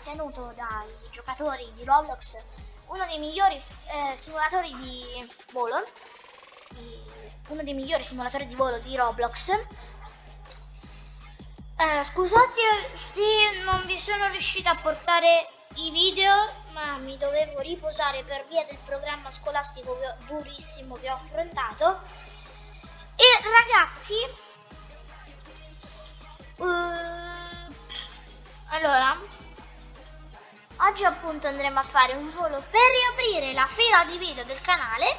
ritenuto dai giocatori di Roblox uno dei migliori eh, simulatori di volo di, uno dei migliori simulatori di volo di Roblox. Eh, Scusate se non vi sono riuscita a portare i video ma mi dovevo riposare per via del programma scolastico durissimo che ho affrontato. E ragazzi uh, allora oggi appunto andremo a fare un volo per riaprire la fila di video del canale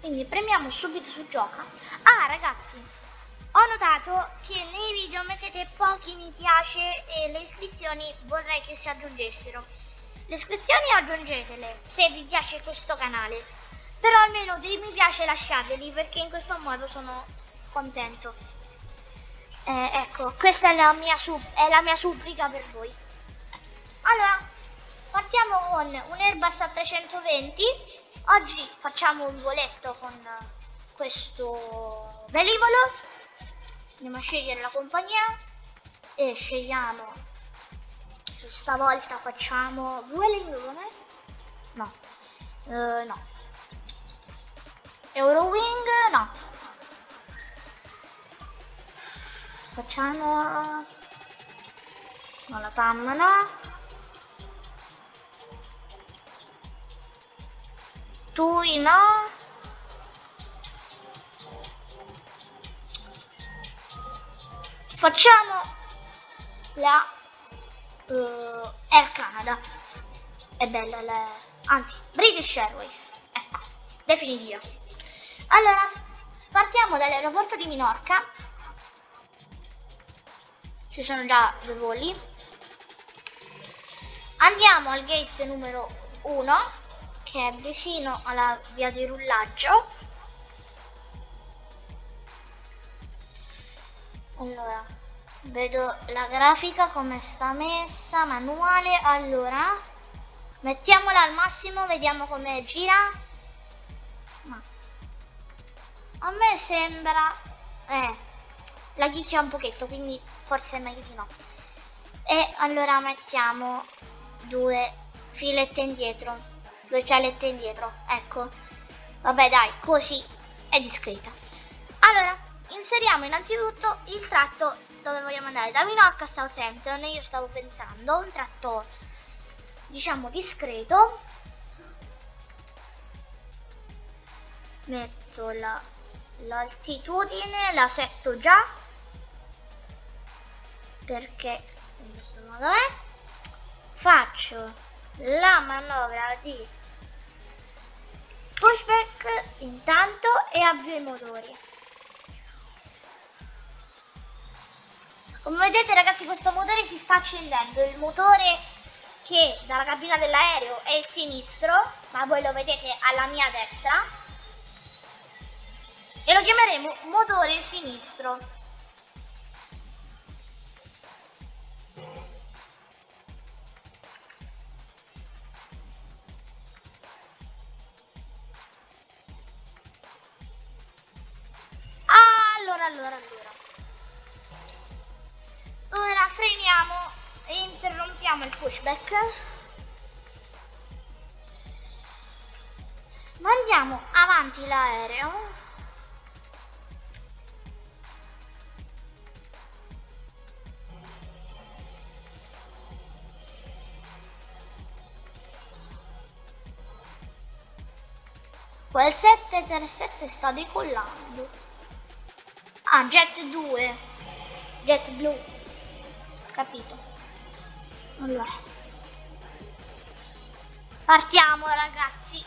quindi premiamo subito su gioca ah ragazzi ho notato che nei video mettete pochi mi piace e le iscrizioni vorrei che si aggiungessero. Le iscrizioni aggiungetele se vi piace questo canale, però almeno dei mi piace lasciateli perché in questo modo sono contento. Eh, ecco, questa è la, mia è la mia supplica per voi. Allora, partiamo con un Airbus a 320. Oggi facciamo un voletto con questo velivolo. Andiamo a scegliere la compagnia e scegliamo. Stavolta facciamo Vueling no uh, no. Eurowing no. Facciamo no la TAM no TUI no? Facciamo la uh, Air Canada. È bella la, anzi British Airways. Ecco definitiva. Allora partiamo dall'aeroporto di Minorca. Ci sono già due voli. Andiamo al gate numero 1 che è vicino alla via di rullaggio. Allora vedo la grafica come sta messa manuale. Allora mettiamola al massimo vediamo come gira. No. a me sembra eh la ghicchia un pochetto quindi forse è meglio di no. E allora mettiamo due filette indietro due fialette indietro ecco. Vabbè dai così è discreta. Allora inseriamo innanzitutto il tratto dove vogliamo andare. Da Minorca a Southampton io stavo pensando un tratto diciamo discreto. Metto l'altitudine la, la setto già perché in questo modo è faccio la manovra di pushback intanto e avvio i motori. Come vedete ragazzi questo motore si sta accendendo, il motore che dalla cabina dell'aereo è il sinistro, ma voi lo vedete alla mia destra, e lo chiameremo motore sinistro. Allora, allora. Ora freniamo e interrompiamo il pushback. Mandiamo avanti l'aereo. Quel 737 sta decollando. Ah, Jet 2. Jet blu. Capito. Allora. Partiamo ragazzi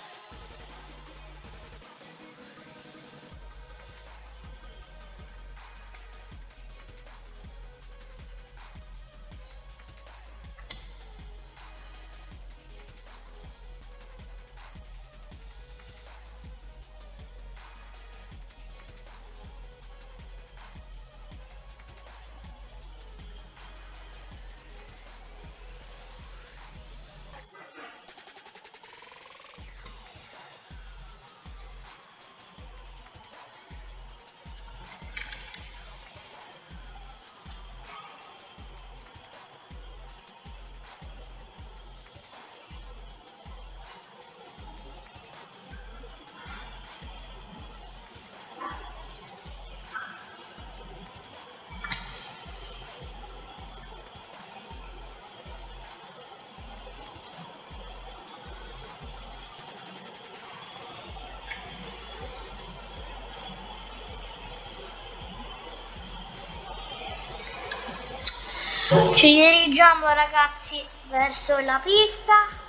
Ci dirigiamo ragazzi verso la pista.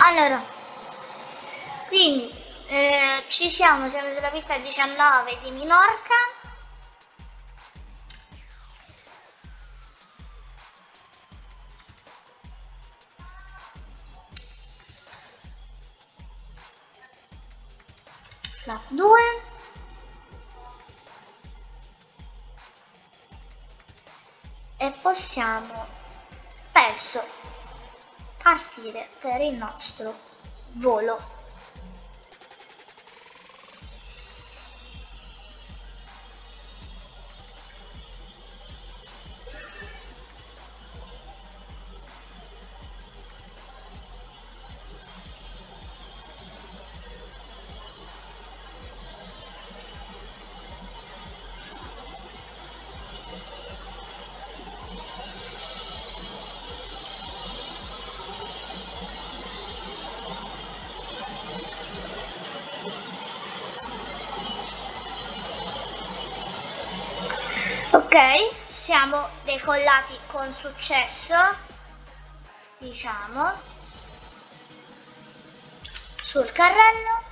Allora, quindi eh, ci siamo, siamo sulla pista 19 di Minorca. Slap 2. E possiamo, penso, partire per il nostro volo. Ok, siamo decollati con successo, diciamo, sul carrello.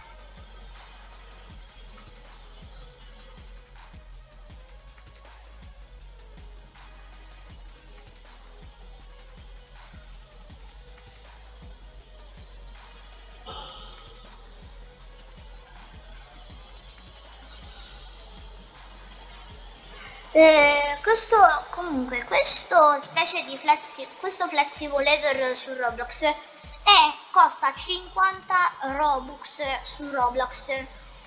Eh, questo comunque questo specie di flexi questo flexibulator su Roblox è, costa 50 Robux su Roblox.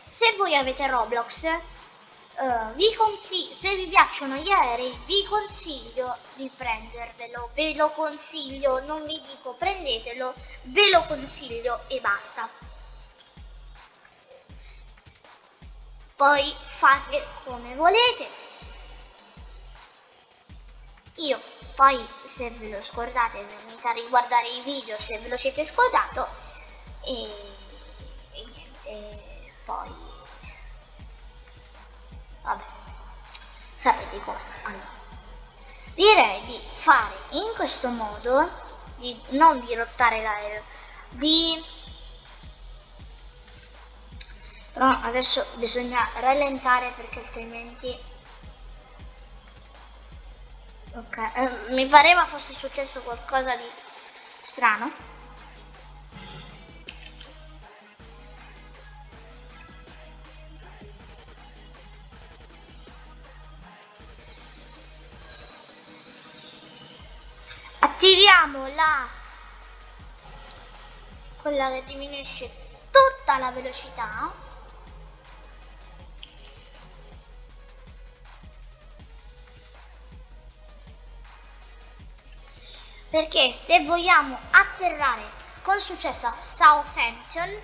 Se voi avete Roblox eh, vi consiglio se vi piacciono gli aerei vi consiglio di prendervelo ve lo consiglio non vi dico prendetelo ve lo consiglio e basta. Poi fate come volete io poi se ve lo scordate venite a riguardare i video se ve lo siete scordato e, e niente poi vabbè sapete come allora direi di fare in questo modo di non dirottare l'aereo di però adesso bisogna rallentare perché altrimenti Ok, eh, mi pareva fosse successo qualcosa di strano. Attiviamo la quella che diminuisce tutta la velocità perché se vogliamo atterrare con successo a Southampton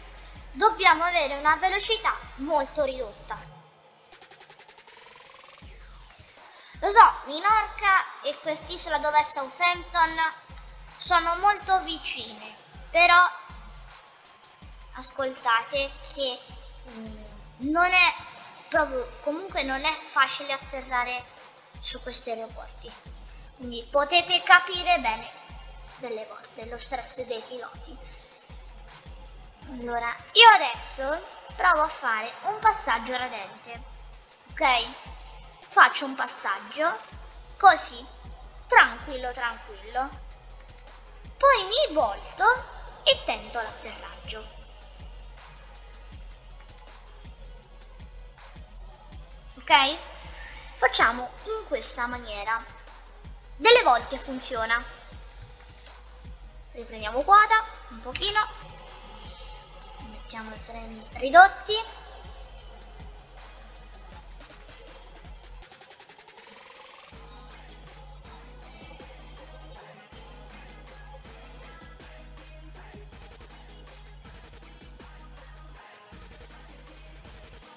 dobbiamo avere una velocità molto ridotta. Lo so, Minorca e quest'isola dove è Southampton sono molto vicine, però ascoltate che mm, non è proprio, comunque non è facile atterrare su questi aeroporti. Quindi potete capire bene delle volte lo stress dei piloti. Allora, io adesso provo a fare un passaggio radente, ok? Faccio un passaggio così, tranquillo, tranquillo. Poi mi volto e tento l'atterraggio. Ok? Facciamo in questa maniera. Delle volte funziona. Riprendiamo quota un pochino. Mettiamo i freni ridotti.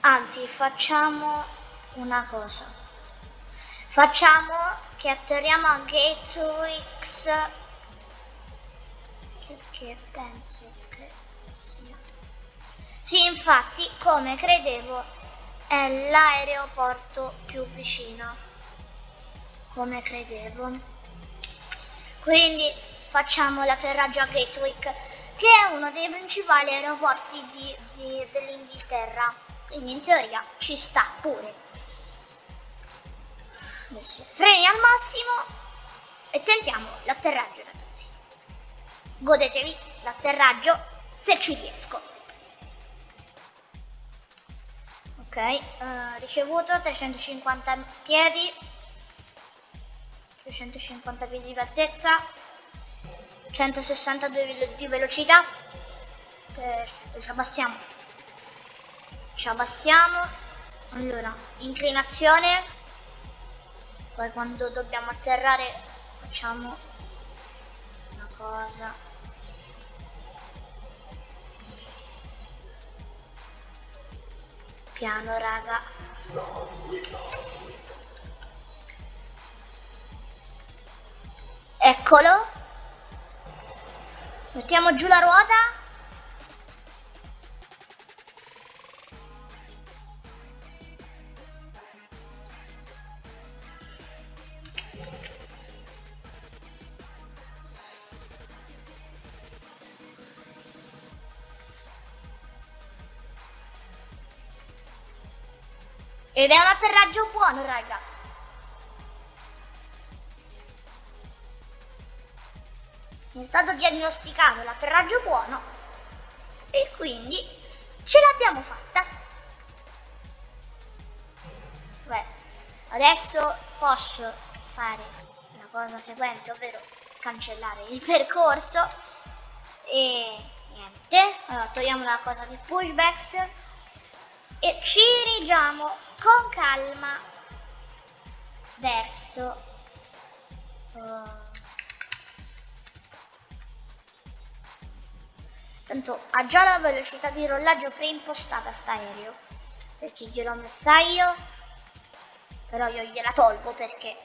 Anzi, facciamo una cosa. Facciamo che atterriamo a Gate X perché penso che sia. Sì, infatti, come credevo, è l'aeroporto più vicino. Come credevo. Quindi facciamo l'atterraggio a Gatwick, che è uno dei principali aeroporti dell'Inghilterra quindi in teoria ci sta pure adesso freni al massimo e tentiamo l'atterraggio ragazzi. Godetevi l'atterraggio se ci riesco. Ok uh, ricevuto 350 piedi. 350 piedi di altezza. 162 di velocità. Perfetto ci abbassiamo. Ci abbassiamo. Allora inclinazione poi quando dobbiamo atterrare facciamo una cosa. Piano raga. Eccolo. Mettiamo giù la ruota Ed è un atterraggio buono, raga. Mi è stato diagnosticato l'atterraggio buono e quindi ce l'abbiamo fatta. Beh, adesso posso fare la cosa seguente, ovvero cancellare il percorso e niente. Allora, togliamo la cosa di pushbacks e ci dirigiamo con calma. Verso. Uh, tanto ha già la velocità di rollaggio preimpostata sta aereo. Perché gliel'ho messa io? Però io gliela tolgo perché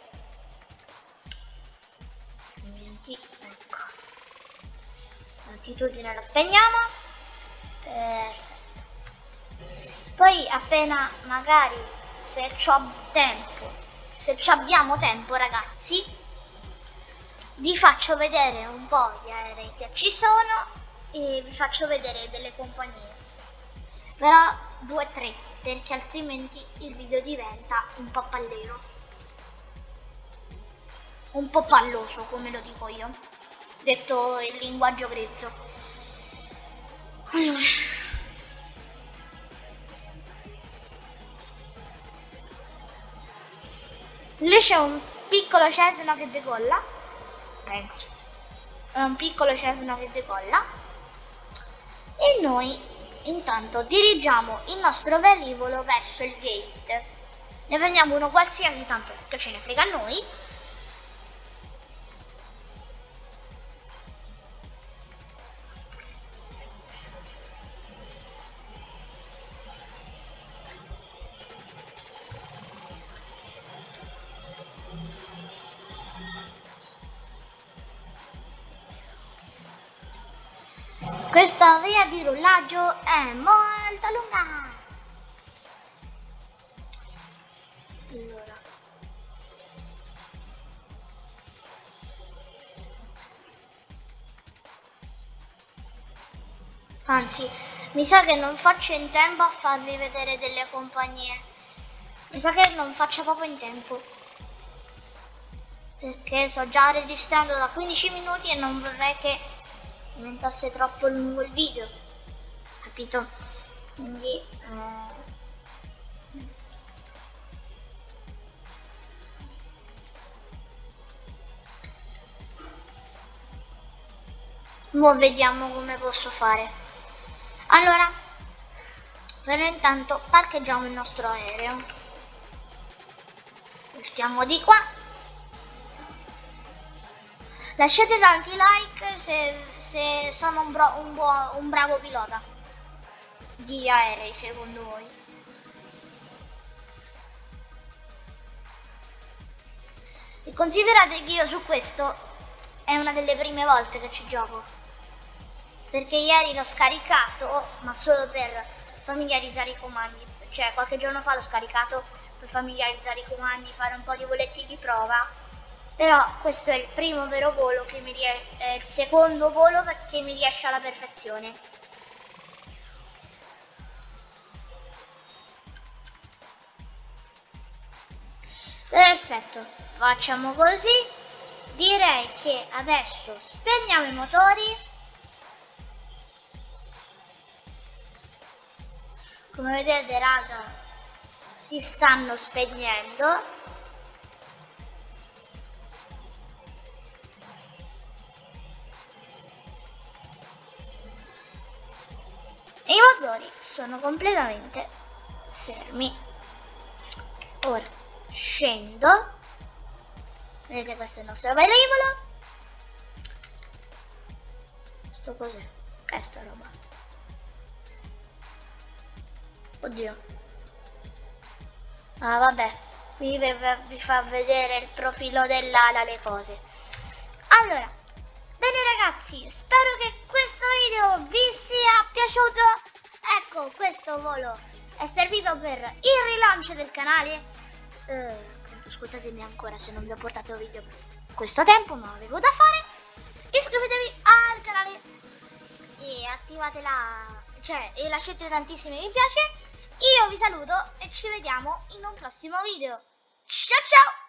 altrimenti ecco. L'altitudine la spegniamo. Perfetto poi appena magari se ho tempo, se abbiamo tempo ragazzi, vi faccio vedere un po' gli aerei che ci sono e vi faccio vedere delle compagnie. Però due o tre, perché altrimenti il video diventa un po' pallero. Un po' palloso, come lo dico io, detto il linguaggio grezzo. Allora, Lì c'è un piccolo Cesno che decolla. Penso. È un piccolo Cesno che decolla. E noi intanto dirigiamo il nostro velivolo verso il gate. Ne prendiamo uno qualsiasi, tanto che ce ne frega a noi. Di rollaggio è molto lunga. Allora. Anzi, mi sa che non faccio in tempo a farvi vedere delle compagnie. Mi sa che non faccio proprio in tempo. Perché sto già registrando da 15 minuti e non vorrei che diventasse troppo lungo il video capito? Quindi... Eh... Mo vediamo come posso fare. Allora, per intanto parcheggiamo il nostro aereo. Usciamo di qua. Lasciate tanti like se, se sono un, bro, un, buo, un bravo pilota di aerei secondo voi. E considerate che io su questo è una delle prime volte che ci gioco. Perché ieri l'ho scaricato ma solo per familiarizzare i comandi. Cioè qualche giorno fa l'ho scaricato per familiarizzare i comandi fare un po' di voletti di prova. Però questo è il primo vero volo che mi riesce il secondo volo che mi riesce alla perfezione perfetto facciamo così. Direi che adesso spegniamo i motori. Come vedete raga si stanno spegnendo. E i motori sono completamente fermi. Ora scendo vedete questo è il nostro velivolo sto cos'è? questa roba Oddio. Ah, vabbè. Qui vi fa vedere il profilo dell'ala, le cose. Allora, bene ragazzi, spero che questo video vi sia piaciuto. Ecco, questo volo è servito per il rilancio del canale. Eh, scusatemi ancora se non vi ho portato video per questo tempo, ma avevo da fare. Iscrivetevi al canale e attivate la... cioè, e lasciate tantissimi mi piace io vi saluto e ci vediamo in un prossimo video. Ciao ciao!